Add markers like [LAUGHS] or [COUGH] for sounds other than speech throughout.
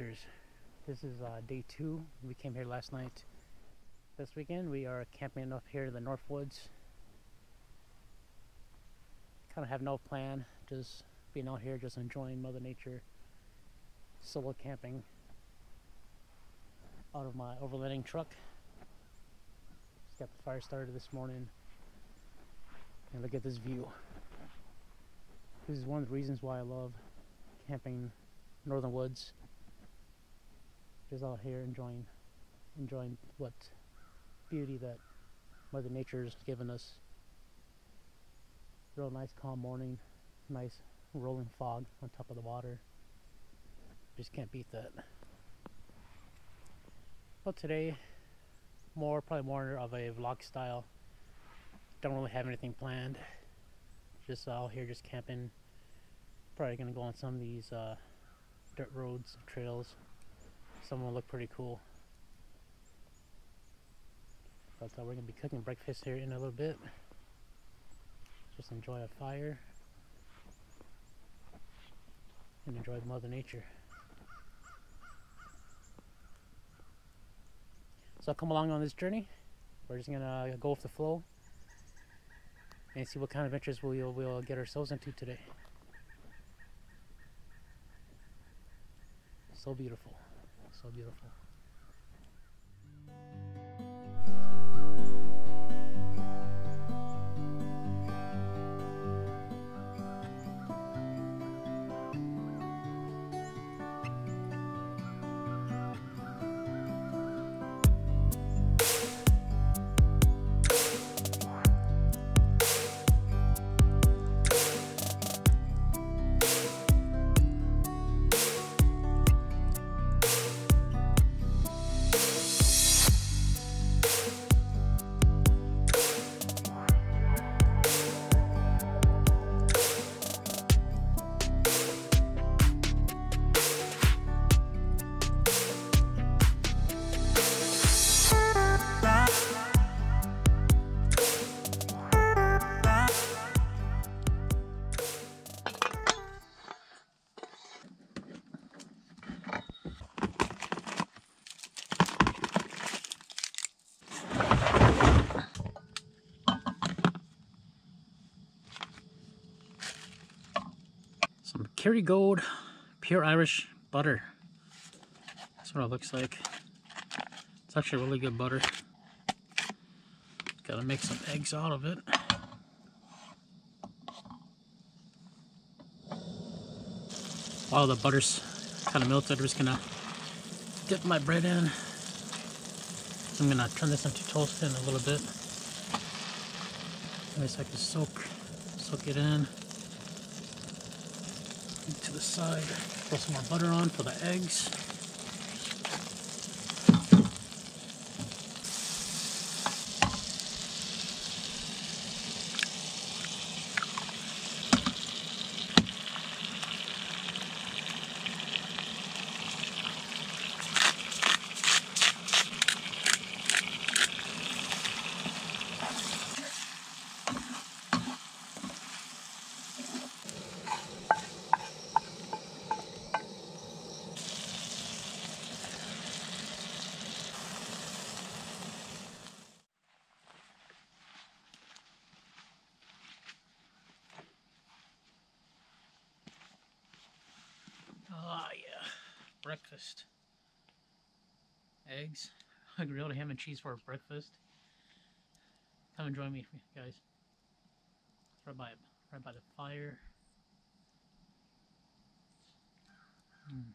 Adventures. This is uh, day two. We came here last night. This weekend we are camping up here in the North Woods. Kind of have no plan, just being out here, just enjoying Mother Nature. Solo camping out of my overlanding truck. Just got the fire started this morning. And look at this view. This is one of the reasons why I love camping northern woods. Just out here enjoying enjoying what beauty that Mother Nature's given us. Real nice calm morning, nice rolling fog on top of the water. Just can't beat that. Well today more probably more of a vlog style. Don't really have anything planned. Just out here just camping. Probably gonna go on some of these uh, dirt roads, trails. Some will look pretty cool. But uh, we're gonna be cooking breakfast here in a little bit. Just enjoy a fire and enjoy Mother Nature. So I'll come along on this journey. We're just gonna go with the flow and see what kind of adventures we'll, we'll get ourselves into today. So beautiful. So beautiful. Some Kerrygold pure Irish butter. That's what it looks like. It's actually really good butter. Gotta make some eggs out of it. While the butter's kind of melted, I'm just gonna dip my bread in. I'm gonna turn this into toast in a little bit. Maybe so I can soak, soak it in to the side. Throw some more butter on for the eggs. Oh yeah, breakfast. Eggs, [LAUGHS] a grilled ham and cheese for breakfast. Come and join me, guys. Right by, right by the fire. Mm.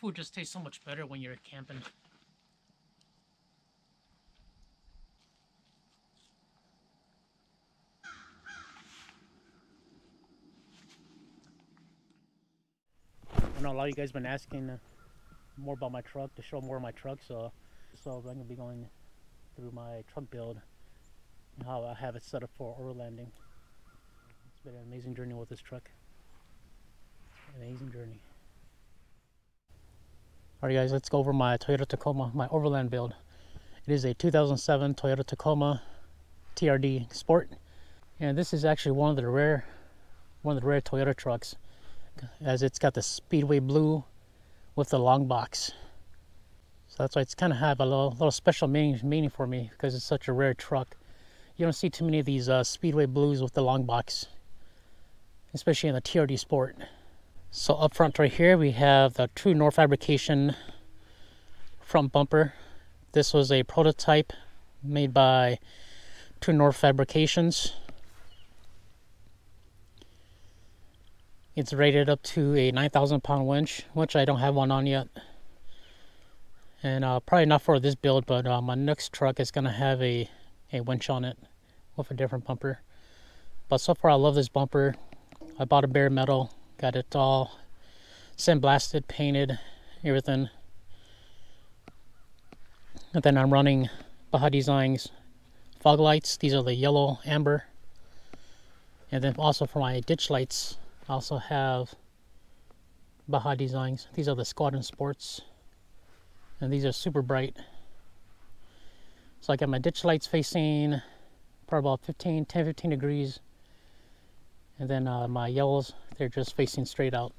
Food just tastes so much better when you're camping. Know a lot of you guys been asking more about my truck to show more of my truck, so so I'm gonna be going through my truck build and how I have it set up for overlanding. It's been an amazing journey with this truck. Amazing journey. Alright guys, let's go over my Toyota Tacoma, my overland build. It is a 2007 Toyota Tacoma TRD Sport. And this is actually one of the rare one of the rare Toyota trucks as it's got the Speedway blue with the long box. So that's why it's kind of have a little, little special meaning, meaning for me because it's such a rare truck. You don't see too many of these uh, Speedway blues with the long box, especially in the TRD Sport. So up front right here we have the True North Fabrication front bumper. This was a prototype made by True North Fabrications. It's rated up to a 9,000 pound winch, which I don't have one on yet. And uh, probably not for this build, but uh, my next truck is going to have a, a winch on it with a different bumper. But so far I love this bumper. I bought a bare metal, got it all sandblasted, painted, everything. And then I'm running Baja Designs fog lights. These are the yellow amber. And then also for my ditch lights, I also have Baja Designs. These are the Squadron Sports. And these are super bright. So I got my ditch lights facing probably about 15, 10, 15 degrees. And then uh, my yellows, they're just facing straight out.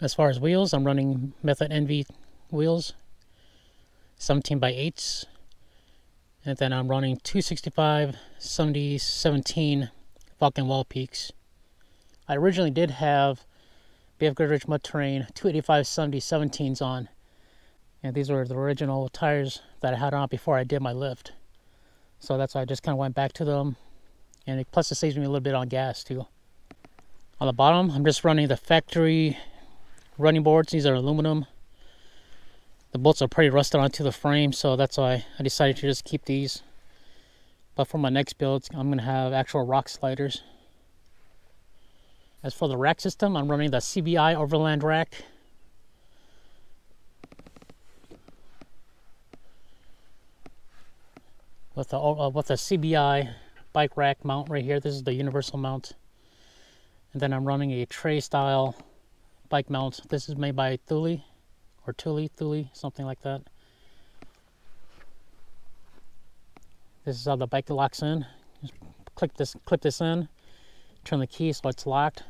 As far as wheels, I'm running Method NV wheels 17 by 8s. And then I'm running 265 70 17 Falken Wildpeaks. I originally did have BF Goodrich Mud Terrain 285 70 17s on. And these were the original tires that I had on before I did my lift. So that's why I just kind of went back to them. And it, plus it saves me a little bit on gas too. On the bottom, I'm just running the factory running boards. These are aluminum the bolts are pretty rusted onto the frame so that's why I decided to just keep these but for my next build I'm gonna have actual rock sliders as for the rack system I'm running the CBI overland rack with the uh, with the CBI bike rack mount right here this is the universal mount and then I'm running a tray style bike mount this is made by Thule or Thule, Thule, something like that. This is how the bike locks in. Just click this, clip this in, turn the key so it's locked.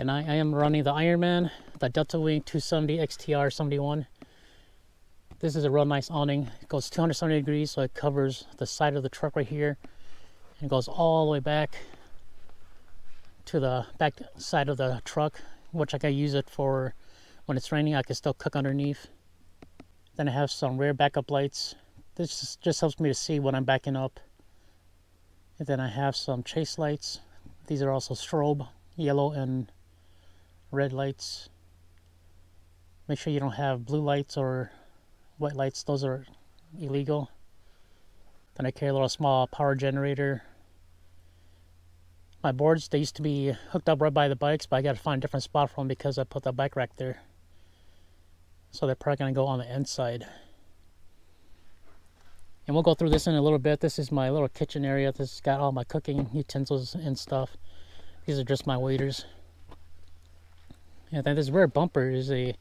And I, I am running the Ironman, the Delta Wing 270 XTR 71. This is a real nice awning. It goes 270 degrees, so it covers the side of the truck right here and goes all the way back to the back side of the truck, which I can use it for when it's raining. I can still cook underneath. Then I have some rear backup lights. This just helps me to see when I'm backing up. And then I have some chase lights. These are also strobe, yellow and red lights. Make sure you don't have blue lights or white lights. Those are illegal. Then I carry a little small power generator my boards, they used to be hooked up right by the bikes, but I got to find a different spot for them because I put the bike rack there. So they're probably going to go on the inside. And we'll go through this in a little bit. This is my little kitchen area. This has got all my cooking utensils and stuff. These are just my waders. And then this rear bumper is a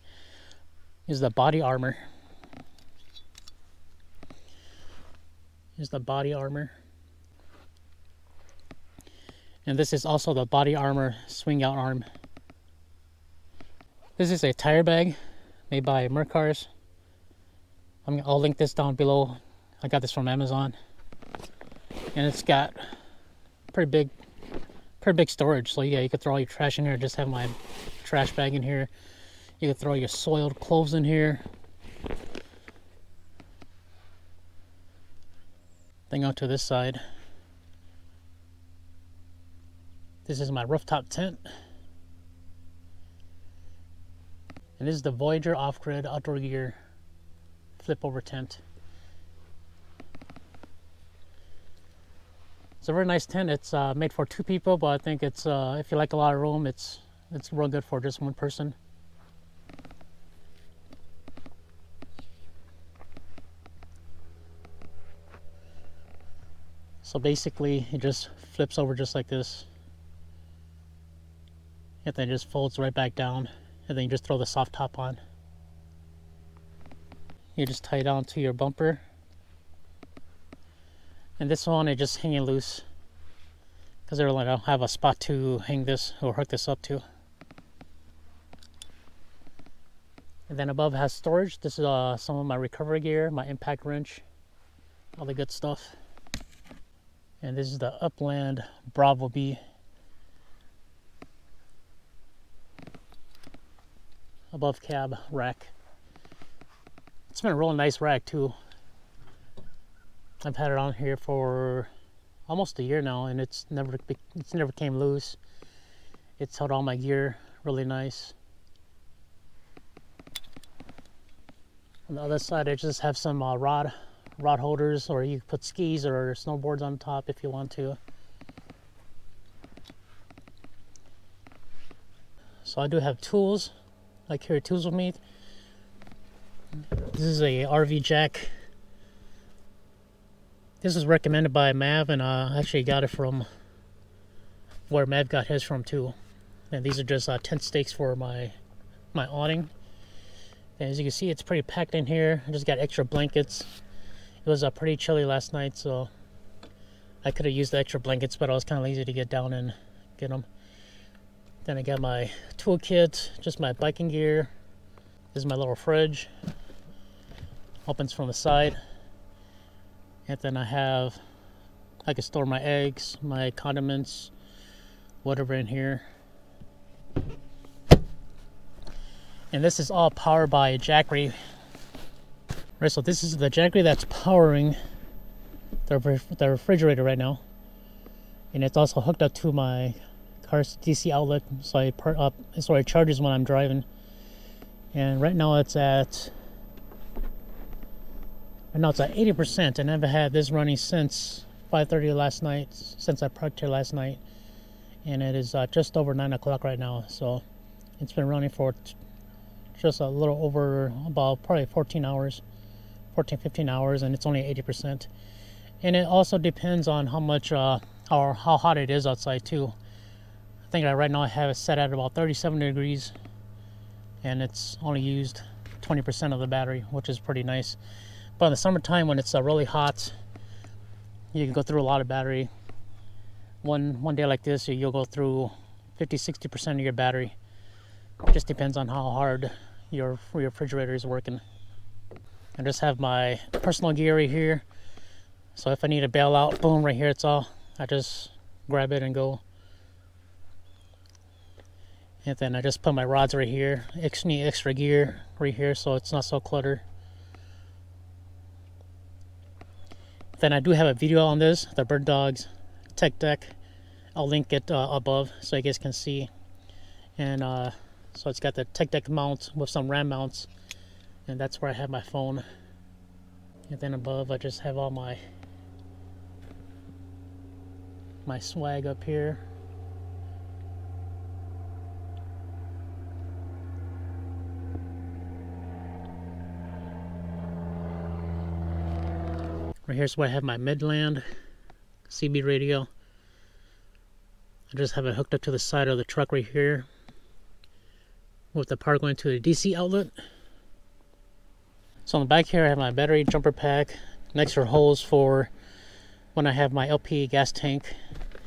is the body armor. Is the body armor. And this is also the body armor swing out arm. This is a tire bag made by Mercars. i will link this down below. I got this from Amazon. And it's got pretty big pretty big storage. So yeah, you could throw all your trash in here. Just have my trash bag in here. You could throw your soiled clothes in here. Then go to this side. This is my rooftop tent. And this is the Voyager off-grid outdoor gear flip over tent. It's a very nice tent. It's uh, made for two people, but I think it's uh, if you like a lot of room, it's it's real good for just one person. So basically, it just flips over just like this and then it just folds right back down and then you just throw the soft top on you just tie it on to your bumper And this one is just hanging loose. Because they're like, I'll have a spot to hang this or hook this up to. And then above has storage. This is uh, some of my recovery gear, my impact wrench, all the good stuff. And this is the Uptop Bravo B. Above cab rack. It's been a real nice rack too. I've had it on here for almost a year now and it's never it's never came loose. It's held all my gear really nice. On the other side, I just have some uh, rod rod holders, or you put skis or snowboards on top if you want to. So I do have tools. I carry tools with me. This is a RV jack. This is recommended by Mav, and uh, I actually got it from where Mav got his from too. And these are just uh, tent stakes for my my awning. And as you can see, it's pretty packed in here. I just got extra blankets. It was uh, pretty chilly last night, so I could have used the extra blankets, but I was kind of lazy to get down and get them. Then I got my toolkit, just my biking gear. This is my little fridge. Opens from the side. And then I have, I can store my eggs, my condiments, whatever in here. And this is all powered by a Jackery. Right, so this is the Jackery that's powering the, the refrigerator right now. And it's also hooked up to my car's DC outlet, so I per, up, so it charges when I'm driving. And right now it's at, right now it's at 80%, and I've had this running since 5.30 last night, since I parked here last night. And it is uh, just over 9 o'clock right now, so it's been running for just a little over about probably 14 hours 14 15 hours and it's only 80% and it also depends on how much uh, or how hot it is outside too. I think right now I have it set at about 37 degrees and it's only used 20% of the battery which is pretty nice but in the summertime when it's uh, really hot you can go through a lot of battery one one day like this you'll go through 50 60% of your battery it just depends on how hard your refrigerator is working. I just have my personal gear right here. So if I need a bail out, boom, right here it's all. I just grab it and go. And then I just put my rods right here. Extra, extra gear right here so it's not so cluttered. Then I do have a video on this, the Bird Dogs Tech Deck. I'll link it uh, above so you guys can see. And uh, so it's got the tech deck mount with some RAM mounts. And that's where I have my phone. And then above I just have all my my swag up here. Right here's where I have my Midland CB radio. I just have it hooked up to the side of the truck right here with the power going to the DC outlet. So on the back here I have my battery jumper pack, an extra holes for when I have my LP gas tank.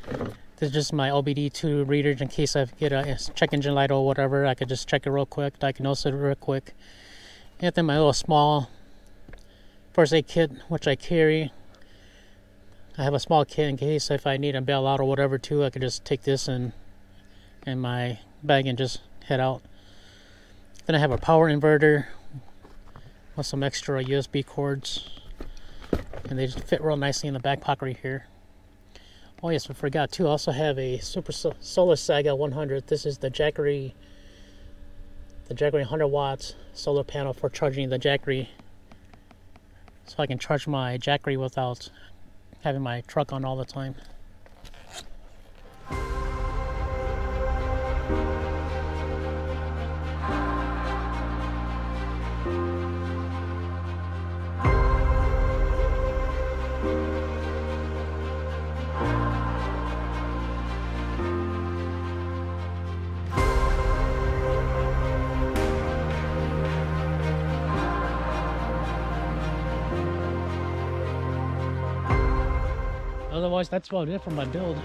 This is just my OBD2 reader in case I get a check engine light or whatever. I could just check it real quick, diagnose it real quick. And then my little small first aid kit, which I carry. I have a small kit in case if I need to bail out or whatever too. I can just take this and in my bag and just head out. Then I have a power inverter with some extra USB cords. And they just fit real nicely in the back pocket right here. Oh yes, I forgot too. I also have a Super Solar Saga 100. This is the Jackery, the Jackery 100 watts solar panel for charging the Jackery. So I can charge my Jackery without having my truck on all the time. That's about it for my build.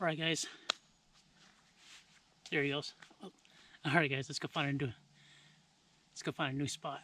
All right, guys. There he goes. Oh. All right, guys, let's go find a new. Let's go find a new spot.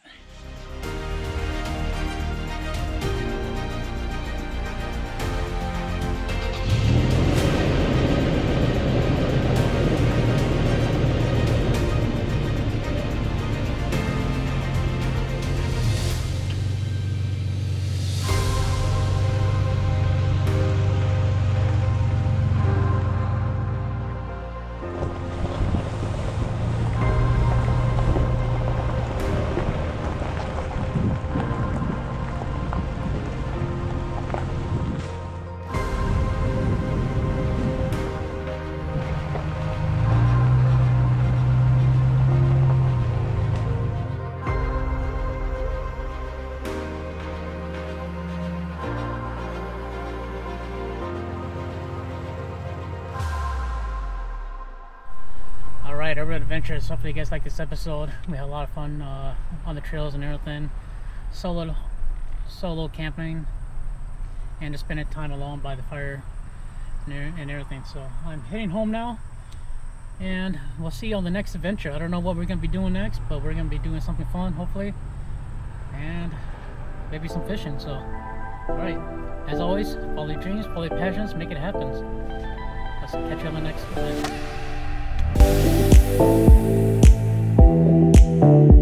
Urban Adventures. Hopefully, you guys like this episode. We had a lot of fun uh, on the trails and everything. Solo, solo camping, and just spending time alone by the fire and, e- and everything. So I'm heading home now, and we'll see you on the next adventure. I don't know what we're gonna be doing next, but we're gonna be doing something fun, hopefully, and maybe some fishing. So, all right. As always, follow your dreams, follow your passions, make it happen. Let's catch you on the next adventure. Thank you.